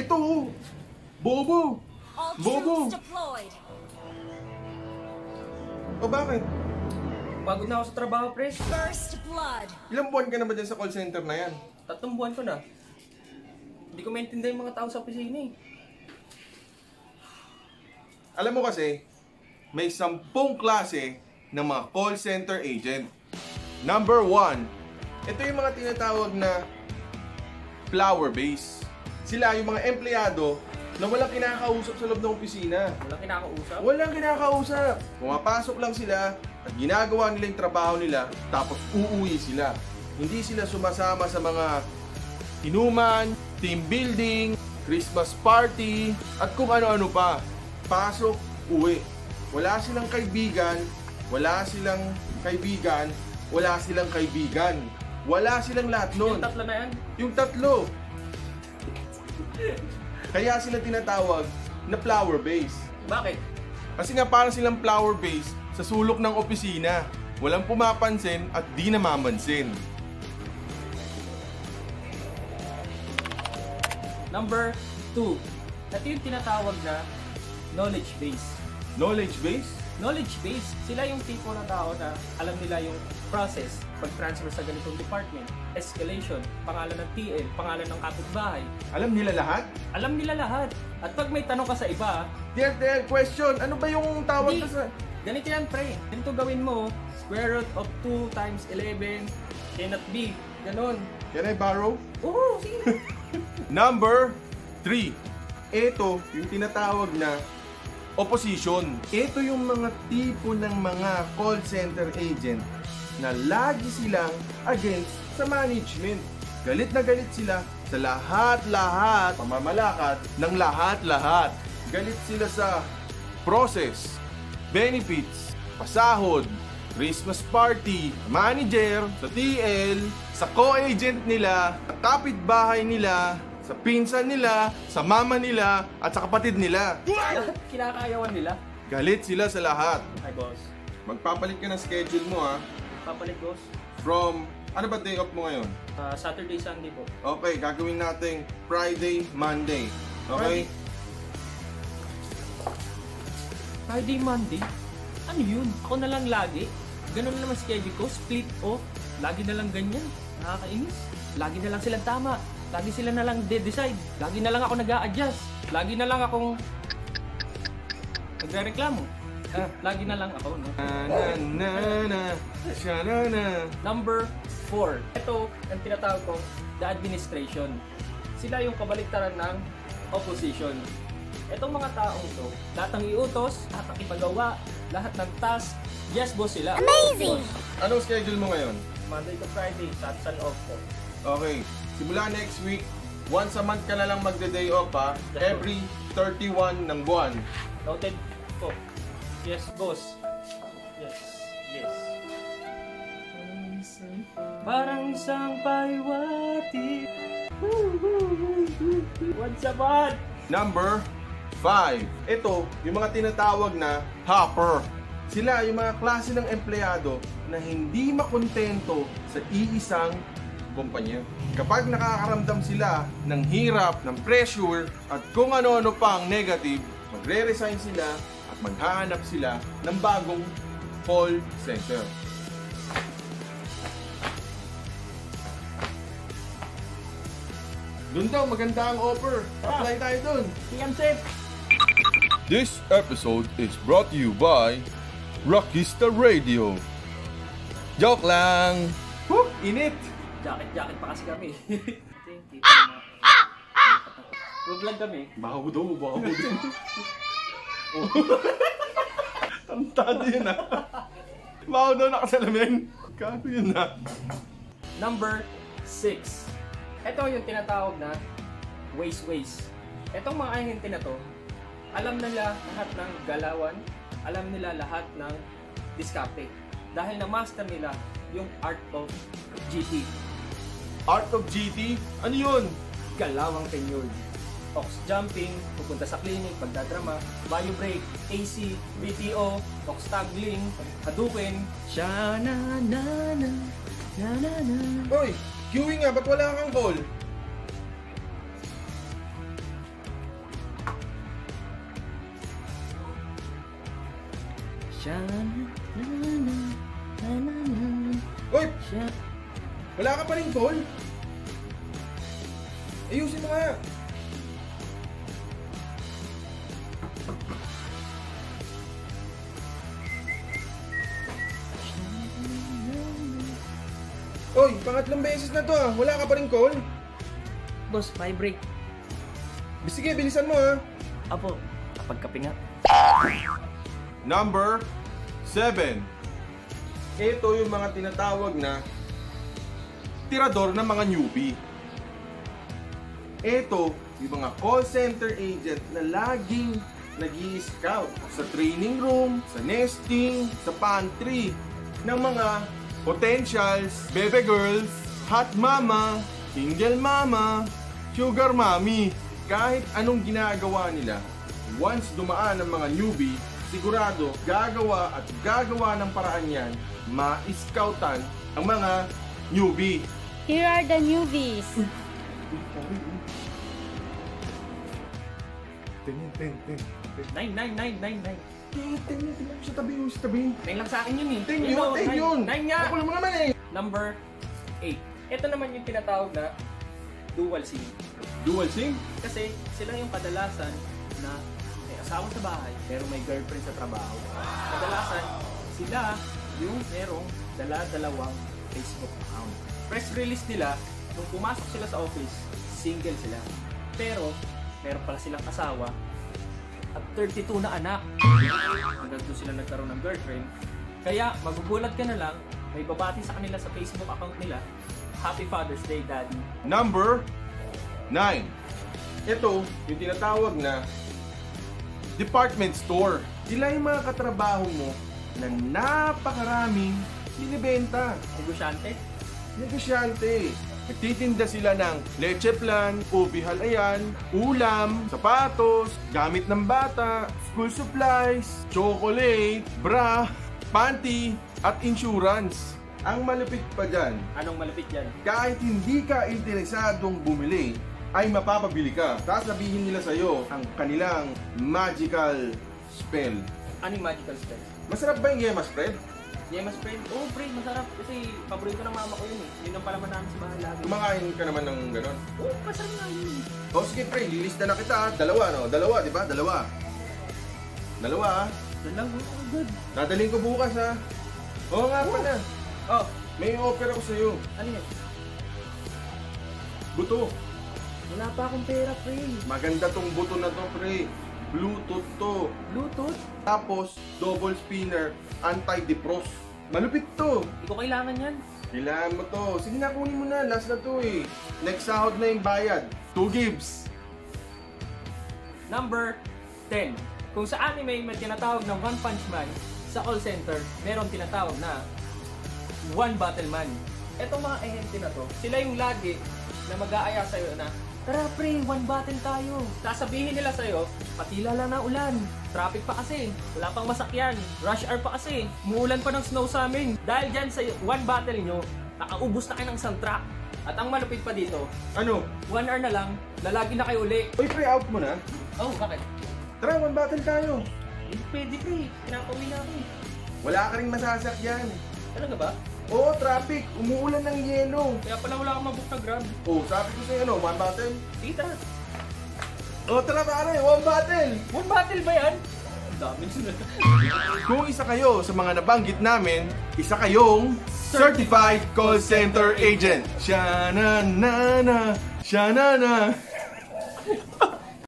Ito, oh. Bobo. Bobo. O bakit? Pagod na ako sa trabaho, pre. First blood. Ilang buwan ka na ba dyan sa call center na yan? Tatlong buwan ko na. Hindi ko maintindihan yung mga tao sa opisina eh. Alam mo kasi, may sampung klase ng mga call center agent. Number one, ito yung mga tinatawag na flower base. Sila yung mga empleyado na walang kinakausap sa loob ng opisina. Walang kinakausap. Walang kinakausap. Pumapasok lang sila at ginagawa nila yung trabaho nila tapos uuwi sila. Hindi sila sumasama sa mga inuman, team building, Christmas party, at kung ano-ano pa. Pasok, uwi. Wala silang kaibigan, wala silang kaibigan, wala silang kaibigan. Wala silang lahat nun. Yung tatlo na yan. Yung tatlo. Kaya sila tinatawag na flower base. Bakit? Kasi nga parang silang flower base sa sulok ng opisina. Walang pumapansin at di namamansin. Number two. Ito yung tinatawag na knowledge base. Knowledge base? Knowledge base, sila yung tipo ng tao na alam nila yung process pag-transfer sa ganitong department, escalation, pangalan ng TL, pangalan ng kapitbahay. Alam nila lahat? Alam nila lahat. At pag may tanong ka sa iba, Dear, dear, question. Ano ba yung tawag na sa... ganito yan pre. Ganito gawin mo, square root of 2 times 11 cannot be. Ganon. Can I borrow? Oo, sige na. Number 3. Ito yung tinatawag na opposition. Ito yung mga tipo ng mga call center agent na lagi silang against sa management. Galit na galit sila sa lahat-lahat, pamamalakad ng lahat-lahat. Galit sila sa process, benefits, pasahod, Christmas party, manager, sa TL, sa co-agent nila, sa kapitbahay nila, sa pinsan nila, sa mama nila, at sa kapatid nila. kinakayawan nila. Galit sila sa lahat. Ay boss, Magpapalit ka ng schedule mo ha. papalit boss. From, ano ba day off mo ngayon? Ah, Saturday, Sunday po. Okay, gagawin natin Friday, Monday. Okay? Friday, Monday? Ano yun? Ako na lang lagi? Ganun na naman schedule ko, split off. Lagi na lang ganyan. Nakakainis. Lagi na lang silang tama. Lagi sila na lang de-decide. Lagi na lang ako nag adjust Lagi na lang akong nagre-reklamo. Ah, lagi na lang ako, no? Na na na na, na na. Number 4. Ito, ang tinatawag ko, the administration. Sila yung kabaliktaran ng opposition. Itong mga taong to, lahat ng iutos, lahat ng ipagawa, lahat ng task, yes boss sila. Amazing! Boss. Anong schedule mo ngayon? Monday to Friday, Saturday off ko. Okay, simula next week, once a month ka na lang magde-day off ha. Every 31 ng buwan. Noted po. Yes, boss. Yes, yes. Parang isang paiwati. Once a month. Number 5. Ito, yung mga tinatawag na hopper. Sila yung mga klase ng empleyado na hindi makontento sa iisang kumpanya. Kapag nakakaramdam sila ng hirap, ng pressure, at kung ano-ano pang negative, magre-resign sila at maghahanap sila ng bagong call center. Doon daw, maganda ang offer. Apply tayo doon. PM Sip. This episode is brought to you by Rockista Radio. Joke lang! Woo! Init! Jacket-jacket pa kasi kami. Thank you. Vlog kami. Baho daw, baho daw. oh. Tantado yun ah. Baho daw nakasalamin. Kano yun ah. Number 6. Ito yung tinatawag na waste waste. Itong mga ahente na to, alam nila lahat ng galawan, alam nila lahat ng diskarte. Dahil na-master nila yung art of GT. Art of GT? Ano yun? Galawang tenured. Ox jumping, pupunta sa clinic, pagdadrama, bio break, AC, BTO, ox taggling, hadukin. Siya na na na, na na na. Uy! Queuing nga, ba't wala kang call? Siya na na na, na na na. Uy! Siya wala ka pa rin call? Ayusin mo nga. Uy, pangatlong beses na to ah. Wala ka pa rin call? Boss, vibrate. Sige, bilisan mo ah. Apo, kapag kape nga. Number 7. Ito yung mga tinatawag na tirador ng mga newbie. Ito yung mga call center agent na laging nag scout sa training room, sa nesting, sa pantry ng mga potentials, bebe girls, hot mama, single mama, sugar mommy. Kahit anong ginagawa nila, once dumaan ng mga newbie, sigurado gagawa at gagawa ng paraan yan, ma-scoutan ang mga newbie. Here are the newbies. Tingin, tingin, tingin. Nine, nine, nine, nine, nine. Tingin, tingin, tingin sa tabi, yung sa tabi. Nine lang sa akin yun eh. Tingin Yun, yun, oh, tingin yun. Nine nga. Ako mo naman eh. Number 8. Ito naman yung tinatawag na dual SIM. Dual SIM? Kasi sila yung kadalasan na may asawa sa bahay pero may girlfriend sa trabaho. Kadalasan sila yung merong dala-dalawang Facebook. Press release nila, nung pumasok sila sa office, single sila. Pero meron pala silang asawa at 32 na anak. Hanggang doon sila nagkaroon ng girlfriend. Kaya magugulat ka na lang, may babati sa kanila sa Facebook account nila, Happy Father's Day, Daddy. Number 9. Ito, yung tinatawag na department store. Sila yung mga katrabaho mo na napakaraming binibenta. Negosyante? Negosyante. Nagtitinda sila ng leche plan, ubi halayan, ulam, sapatos, gamit ng bata, school supplies, chocolate, bra, panty, at insurance. Ang malupit pa dyan, Anong malapit yan? kahit hindi ka interesadong bumili, ay mapapabili ka. Sasabihin nila sa'yo ang kanilang magical spell. Anong magical spell? Masarap ba yung Yema spread? Yema spread? Oo, oh, pre, masarap. Kasi paborito ng mama ko yun eh. Yun ang palaman namin sa bahay lagi. Kumakain ka naman ng ganon. Oo, oh, masarap nga yun. O sige pre, lilista na kita. Dalawa no? Dalawa, di ba? Dalawa. Dalawa ah. Dalawa, oh, good. Dadalhin ko bukas ha. Oo nga pala. Oh, May offer ako sa'yo. ano yun? Buto. Wala pa akong pera, pre. Maganda tong buto na to pre. Bluetooth to. Bluetooth? Tapos, double spinner, anti-defrost. Malupit to. Hindi ko kailangan yan. Kailangan mo to. Sige na, kunin mo na. Last na to eh. Next sahod na yung bayad. 2 gives. Number 10. Kung sa anime may tinatawag ng One Punch Man, sa call center, meron tinatawag na One Battle Man. Etong mga ahente na to, sila yung lagi na mag-aaya sa'yo na Tara pre, one battle tayo. Sasabihin nila sa'yo, patila lang na ulan. Traffic pa kasi. Wala pang masakyan. Rush hour pa kasi. Muulan pa ng snow sa amin. Dahil dyan sa one battle nyo, nakaubos na kayo ng isang truck. At ang malupit pa dito, Ano? one hour na lang, lalagi na kayo uli. Uy, pre, out mo na. Oh, bakit? Tara, one battle tayo. Eh, pwede pre. Pinapauwi na ako eh. Wala ka rin masasakyan. Talaga ba? Oo, traffic. Umuulan ng yelo. Kaya pala wala akong mabook na grab. Oh, sabi ko sa'yo, ano, one battle? Sige, tara. Oh, tara pare, one battle. One battle ba yan? Ang. Kung isa kayo sa mga nabanggit namin, isa kayong Certified Call Center Agent. Sha na na na, na na.